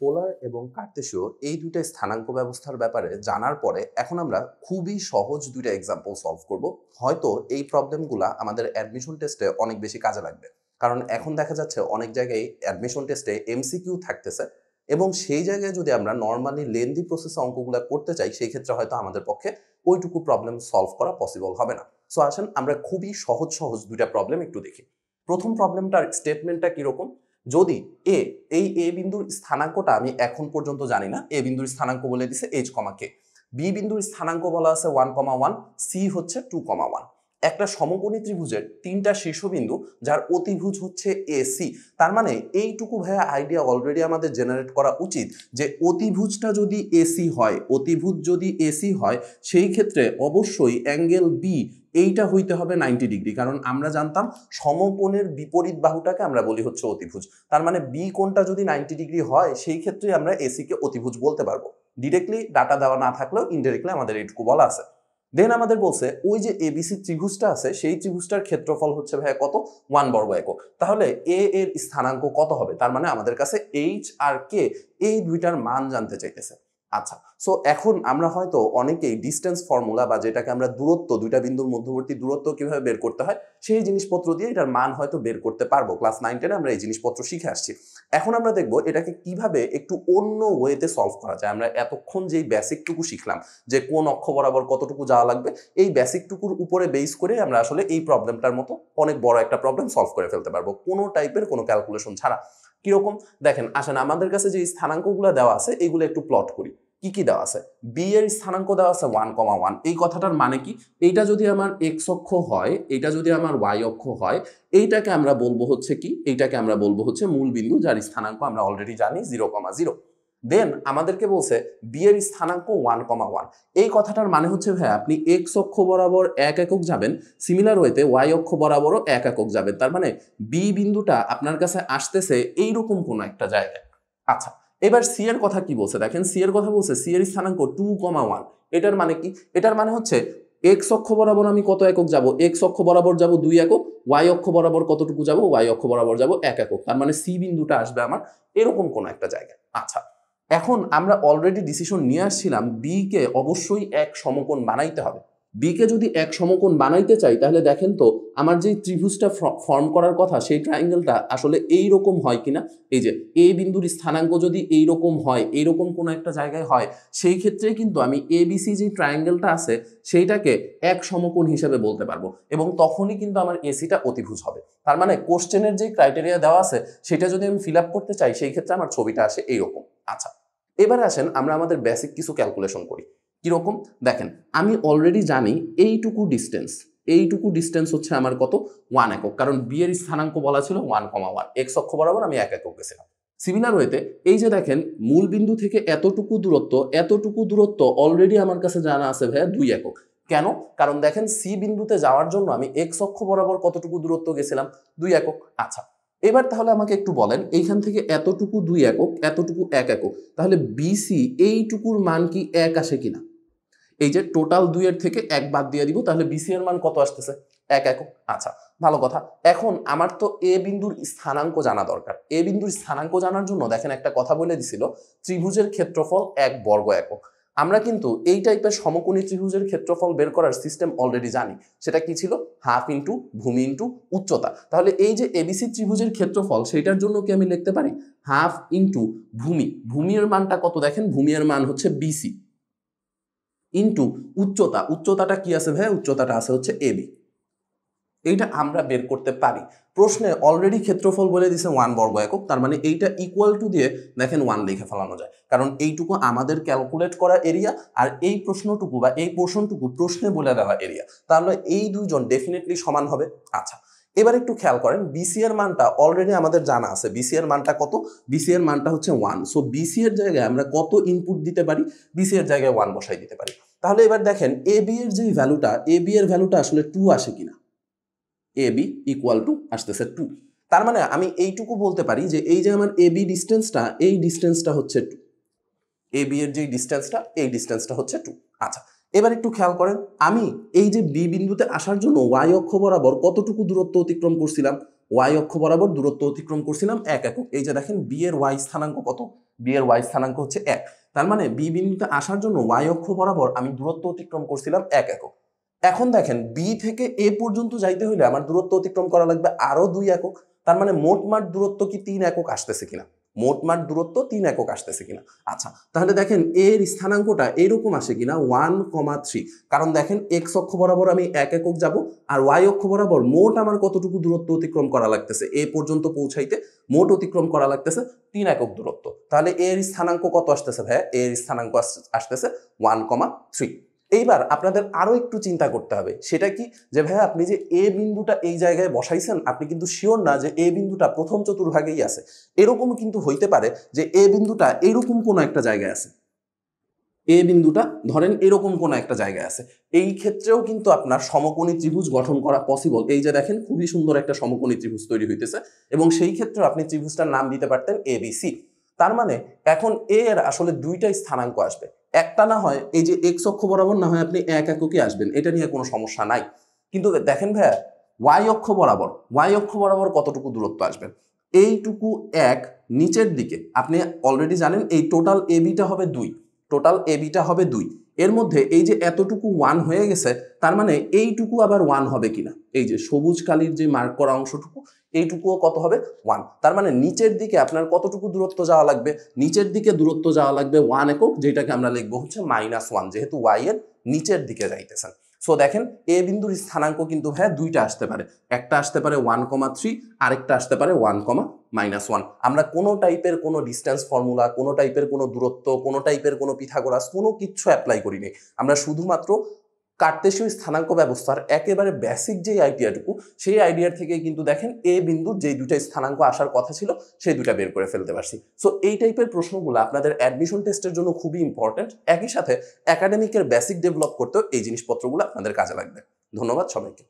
পোলার এবং কার্তেশীয় এই দুইটা স্থানাঙ্ক ব্যবস্থার ব্যাপারে জানার পরে এখন আমরা খুবই সহজ দুইটা এক্সাম্পল সলভ করব। হয়তো এই প্রবলেমগুলো আমাদের অ্যাডমিশন টেস্টে অনেক বেশি কাজে লাগবে। কারণ এখন দেখা যাচ্ছে অনেক জায়গায় অ্যাডমিশন টেস্টে এমসিকিউ থাকতেছে এবং সেই জায়গায় যদি আমরা নর্মালি লেন্দি প্রসেসে অঙ্কগুলো করতে চাই, সেই ক্ষেত্রে হয়তো আমাদের পক্ষে ওইটুকু প্রবলেম সলভ করা পসিবল হবে না। সো আসেন আমরা খুবই সহজ সহজ দুইটা প্রবলেম একটু দেখি। প্রথম প্রবলেমটার স্টেটমেন্টটা কীরকম? যদি এ এই এ বিন্দুর স্থানাঙ্কটা আমি এখন পর্যন্ত জানি না এ বিন্দুর স্থানাঙ্ক বলে দিছে এইচ কমা কে বি বিন্দুর স্থানাঙ্ক বলা আছে ওয়ান কমা ওয়ান সি হচ্ছে টু কমা ওয়ান একটা সমকোণী ত্রিভুজের তিনটা শীর্ষবিন্দু, যার অতিভুজ হচ্ছে এ সি তার মানে এইটুকু ভাইয়া আইডিয়া অলরেডি আমাদের জেনারেট করা উচিত যে অতিভুজটা যদি এসি হয়, অতিভুজ যদি এসি হয়, সেই ক্ষেত্রে অবশ্যই অ্যাঙ্গেল বি এইটা হইতে হবে নাইনটি ডিগ্রি কারণ আমরা জানতাম সমকোণের বিপরীত বাহুটাকে আমরা বলি হচ্ছে অতিভুজ। তার মানে বি কোণটা যদি নাইনটি ডিগ্রি হয়, সেই ক্ষেত্রে আমরা এসিকে অতিভুজ বলতে পারব। ডিরেক্টলি ডাটা দেওয়া না থাকলেও ইনডাইরেক্টলি আমাদের এইটুকু বলা আছে। দেন আমাদের বলছে, ওই যে এবিসি ত্রিভুজটা আছে, সেই ত্রিভুজটার ক্ষেত্রফল হচ্ছে ভাইয়া কত? ওয়ান বর্গ একক। তাহলে এ এর স্থানাঙ্ক কত হবে? তার মানে আমাদের কাছে এইচ আর কে এই দুইটার মান জানতে চাইতেছে। আচ্ছা সো এখন আমরা হয়তো অনেকেই ডিস্টেন্স ফর্মুলা বা যেটাকে আমরা দূরত্ব, দুইটা বিন্দুর মধ্যবর্তী দূরত্ব কীভাবে বের করতে হয়, সেই জিনিসপত্র দিয়ে এটার মান হয়তো বের করতে পারব। ক্লাস নাইন টেনে আমরা এই জিনিসপত্র শিখে আসছি। এখন আমরা দেখব এটাকে কীভাবে একটু অন্য ওয়েতে সলভ করা যায়। আমরা এতক্ষণ যেই বেসিকটুকু শিখলাম, যে কোন অক্ষ বরাবর কতটুকু যাওয়া লাগবে, এই বেসিকটুকুর উপরে বেস করে আমরা আসলে এই প্রবলেমটার মতো অনেক বড় একটা প্রবলেম সলভ করে ফেলতে পারব। কোনো টাইপের কোনো ক্যালকুলেশন ছাড়া। কীরকম? দেখেন, আসেন, আমাদের কাছে যে স্থানাঙ্কগুলো দেওয়া আছে, এগুলো একটু প্লট করি। কি কি দেওয়া আছে? বি এর স্থানাঙ্ক দেওয়া আছে ওয়ান কমা ওয়ান এই কথাটার মানে কি? এইটা যদি আমার এক্স অক্ষ হয় এটা যদি আমার ওয়াই অক্ষ হয়, এইটাকে আমরা বলব হচ্ছে কি? এইটাকে আমরা বলব হচ্ছে মূল বিন্দু যার স্থানাঙ্ক আমরা অলরেডি জানি জিরো কমা জিরো দেন আমাদেরকে বলছে বি এর স্থানাঙ্ক ওয়ান কমা ওয়ান এই কথাটার মানে হচ্ছে ভাই আপনি এক্স অক্ষ বরাবর এক একক যাবেন সিমিলার ওয়েতে ওয়াই অক্ষ বরাবরও এক একক যাবেন। তার মানে বি বিন্দুটা আপনার কাছে আসতেছে এইরকম কোনো একটা জায়গায়। আচ্ছা এবার সি এর কথা কি বলছে? দেখেন সি এর কথা বলছে সি এর স্থানাঙ্ক টু কমা ওয়ান এটার মানে কি? এটার মানে হচ্ছে এক্স অক্ষ বরাবর আমি কত একক যাব? এক্স অক্ষ বরাবর যাব দুই একক ওয়াই অক্ষ বরাবর কতটুকু যাব? ওয়াই অক্ষ বরাবর যাব এক একক। তার মানে সি বিন্দুটা আসবে আমার এরকম কোন একটা জায়গায়। আচ্ছা এখন আমরা অলরেডি ডিসিশন নিয়ে আসছিলাম বি কে অবশ্যই এক সমকোণ বানাইতে হবে। বি কে যদি এক সমকোণ বানাইতে চাই, তাহলে দেখেন তো আমার যে ত্রিভুজটা ফর্ম করার কথা, সেই ট্রায়াঙ্গেলটা আসলে এই রকম হয় কিনা? এই যে এ বিন্দুর স্থানাঙ্ক যদি এই রকম হয় এই রকম কোনো একটা জায়গায় হয়, সেই ক্ষেত্রে কিন্তু আমি এ বিসি যে ট্রায়াঙ্গেলটা আছে, সেইটাকে এক সমকোণ হিসেবে বলতে পারব। এবং তখনই কিন্তু আমার এসিটা অতিভুজ হবে। তার মানে কোশ্চেনের যে ক্রাইটেরিয়া দেওয়া আছে, সেটা যদি আমি ফিল করতে চাই, সেই ক্ষেত্রে আমার ছবিটা আসে এইরকম। আচ্ছা এবার আসেন, আমরা আমাদের বেসিক কিছু ক্যালকুলেশন করি। কীরকম? দেখেন, আমি অলরেডি জানি এইটুকু ডিস্টেন্স এইটুকু ডিস্টেন্স হচ্ছে আমার কত? ওয়ান একক। কারণ বি এর স্থানাঙ্ক বলা ছিল ওয়ান কমা ওয়ান এক্স অক্ষ বরাবর আমি এক একক গেছিলাম। সিমিলার ওয়েতে এই যে দেখেন, মূল বিন্দু থেকে এতটুকু দূরত্ব এতটুকু দূরত্ব অলরেডি আমার কাছে জানা আছে ভাইয়া দুই একক। কেন? কারণ দেখেন সি বিন্দুতে যাওয়ার জন্য আমি এক্স অক্ষ বরাবর কতটুকু দূরত্ব গেছিলাম? দুই একক। আচ্ছা এবার তাহলে আমাকে একটু বলেন, এইখান থেকে এতটুকু দুই একক, এতটুকু এক একক, তাহলে বিসি এইটুকুর মান কি এক আসে কিনা? এই যে টোটাল দুইয়ের থেকে এক বাদ দিয়ে দিব, তাহলে বিসি এর মান কত আসতেছে? এক একক। আচ্ছা ভালো কথা। এখন আমার তো এ বিন্দুর স্থানাঙ্ক জানা দরকার। এ বিন্দুর স্থানাঙ্ক জানার জন্য দেখেন একটা কথা বলে দিছিল, ত্রিভুজের ক্ষেত্রফল এক বর্গ একক। আমরা কিন্তু এই টাইপের সমকোণী ত্রিভুজের ক্ষেত্রফল বের করার সিস্টেম অলরেডি জানি। সেটা কি ছিল? হাফ ইন্টু ভূমি ইন্টু উচ্চতা। তাহলে এই যে এবিসি ত্রিভুজের ক্ষেত্রফল সেটার জন্য কি আমি লিখতে পারি? হাফ ইন্টু ভূমি। ভূমির মানটা কত দেখেন? ভূমির মান হচ্ছে বিসি ইন্টু উচ্চতা। উচ্চতাটা কি আছে ভাই উচ্চতাটা আছে হচ্ছে এবি এইটা আমরা বের করতে পারি। প্রশ্নে অলরেডি ক্ষেত্রফল বলে দিছে ওয়ান বর্গ একক, তার মানে এইটা ইকুয়াল টু দিয়ে দেখেন ওয়ান লিখে ফেলানো যায়। কারণ এইটুকু আমাদের ক্যালকুলেট করা এরিয়া আর এই প্রশ্নটুকু বা এই পোর্শনটুকু প্রশ্নে বলে দেওয়া এরিয়া তাহলে এই দুইজন ডেফিনেটলি সমান হবে। আচ্ছা এবার একটু খেয়াল করেন বিসি এর মানটা অলরেডি আমাদের জানা আছে। বিসি এর মানটা কত? বিসি এর মানটা হচ্ছে ওয়ান সো বিসি এর জায়গায় আমরা কত ইনপুট দিতে পারি? বিসি এর জায়গায় ওয়ান বসাই দিতে পারি। তাহলে এবার দেখেন এ বি এর যে ভ্যালুটা এ বি এর ভ্যালুটা আসলে টু আসে কিনা? এ বি ইকুয়াল টু আসতেছে টু তার মানে আমি এইটুকু বলতে পারি যে এই যে আমার এ বি ডিস্টেন্সটা এই ডিস্টেন্সটা হচ্ছে টু এ বি এর যে ডিস্টেন্সটা এই ডিস্টেন্সটা হচ্ছে টু আচ্ছা এবার একটু খেয়াল করেন, আমি এই যে বি বিন্দুতে আসার জন্য ওয়াই অক্ষ বরাবর কতটুকু দূরত্ব অতিক্রম করছিলাম? ওয়াই অক্ষ বরাবর দূরত্ব অতিক্রম করছিলাম এক একক। এই যে দেখেন বি এর ওয়াই স্থানাঙ্ক কত? বি এর ওয়াই স্থানাঙ্ক হচ্ছে এক। তার মানে বি বিন্দুতে আসার জন্য ওয়াই অক্ষ বরাবর আমি দূরত্ব অতিক্রম করছিলাম এক একক। এখন দেখেন বি থেকে এ পর্যন্ত যাইতে হইলে আমার দূরত্ব অতিক্রম করা লাগবে আরও দুই একক। তার মানে মোটমাট দূরত্ব কি তিন একক আসতেছে কিনা? মোটমাট দূরত্ব তিন একক আসতেছে কিনা? আচ্ছা তাহলে দেখেন এর স্থানাঙ্কটা এরকম আসে কিনা? ওয়ান কমা থ্রি কারণ দেখেন এক্স অক্ষ বরাবর আমি এক একক যাব আর ওয়াই অক্ষ বরাবর মোট আমার কতটুকু দূরত্ব অতিক্রম করা লাগতেছে? এ পর্যন্ত পৌঁছাইতে মোট অতিক্রম করা লাগতেছে তিন একক দূরত্ব। তাহলে এর স্থানাঙ্ক কত আসতেছে ভাইয়া? এর স্থানাঙ্ক আস- আসতেছে ওয়ান কমা থ্রি এইবার আপনাদের আরও একটু চিন্তা করতে হবে। সেটা কি? যে ভাইয়া, আপনি যে এ বিন্দুটা এই জায়গায় বসাইছেন, আপনি কিন্তু শিওর না যে এ বিন্দুটা প্রথম চতুর্ভাগেই আছে। এরকম কিন্তু হইতে পারে যে এ বিন্দুটা এরকম কোনো একটা জায়গায় আছে। এ বিন্দুটা ধরেন এরকম কোনো একটা জায়গায় আছে। এই ক্ষেত্রেও কিন্তু আপনার সমকোণী ত্রিভুজ গঠন করা পসিবল এই যে দেখেন, খুবই সুন্দর একটা সমকোণী ত্রিভুজ তৈরি হইতেছে এবং সেই ক্ষেত্রে আপনি ত্রিভুজটার নাম দিতে পারতেন এ বি সি। তার মানে এখন এ এর আসলে দুইটাই স্থানাঙ্ক আসবে। একটা না হয়, এই যে এক্স অক্ষ বরাবর না হয় আপনি এক এককে আসবেন, এটা নিয়ে কোনো সমস্যা নাই। কিন্তু দেখেন ভাইয়া ওয়াই অক্ষ বরাবর ওয়াই অক্ষ বরাবর কতটুকু দূরত্ব আসবেন এইটুকু এক নিচের দিকে, আপনি অলরেডি জানেন এই টোটাল এবিটা হবে দুই টোটাল এবিটা হবে দুই। এর মধ্যে এই যে এতটুকু ওয়ান হয়ে গেছে, তার মানে এইটুকু আবার ওয়ান হবে কিনা? এই যে সবুজ কালির যে মার্ক করা অংশটুকু, এইটুকুও কত হবে? ওয়ান তার মানে নিচের দিকে আপনার কতটুকু দূরত্ব যাওয়া লাগবে? নিচের দিকে দূরত্ব যাওয়া লাগবে ওয়ান একক, যেটাকে আমরা লিখব হচ্ছে মাইনাস ওয়ান যেহেতু ওয়াই এর নিচের দিকে যাইতেছেন সো দেখেন এ বিন্দুর স্থানাঙ্ক কিন্তু হ্যাঁ দুইটা আসতে পারে। একটা আসতে পারে ওয়ান কমা থ্রি আরেকটা আসতে পারে ওয়ান কমা মাইনাস ওয়ান আমরা কোনো টাইপের কোনো ডিস্টেন্স ফর্মুলা কোনো টাইপের কোনো দূরত্ব, কোনো টাইপের কোনো পিথাগোরাস কোনো কিচ্ছু অ্যাপ্লাই করিনি। আমরা শুধুমাত্র কার্তেশীয় স্থানাঙ্ক ব্যবস্থার একেবারে বেসিক যে আইডিয়াটুকু সেই আইডিয়ার থেকে কিন্তু দেখেন এ বিন্দুর যে দুটা স্থানাঙ্ক আসার কথা ছিল, সেই দুটা বের করে ফেলতে পারছি। সো এই টাইপের প্রশ্নগুলো আপনাদের অ্যাডমিশন টেস্টের জন্য খুবই ইম্পর্ট্যান্ট একই সাথে একাডেমিকের বেসিক ডেভেলপ করতেও এই জিনিসপত্রগুলো আপনাদের কাজে লাগবে। ধন্যবাদ সবাইকে।